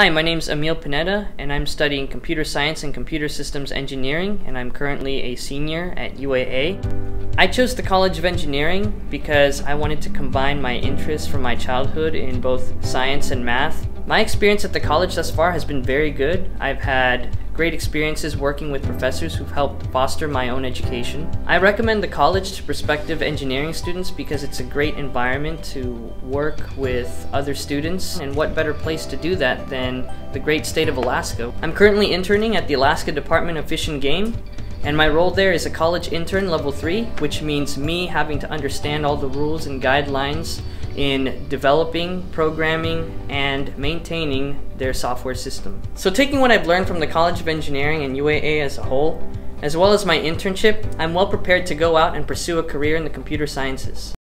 Hi, my name is Amiel Panetta, and I'm studying computer science and computer systems engineering, and I'm currently a senior at UAA. I chose the College of Engineering because I wanted to combine my interests from my childhood in both science and math. My experience at the college thus far has been very good. I've had great experiences working with professors who've helped foster my own education. I recommend the college to prospective engineering students because it's a great environment to work with other students, and what better place to do that than the great state of Alaska. I'm currently interning at the Alaska Department of Fish and Game, and my role there is a college intern level 3, which means me having to understand all the rules and guidelines in developing, programming, and maintaining their software system. So taking what I've learned from the College of Engineering and UAA as a whole, as well as my internship, I'm well prepared to go out and pursue a career in the computer sciences.